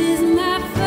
is my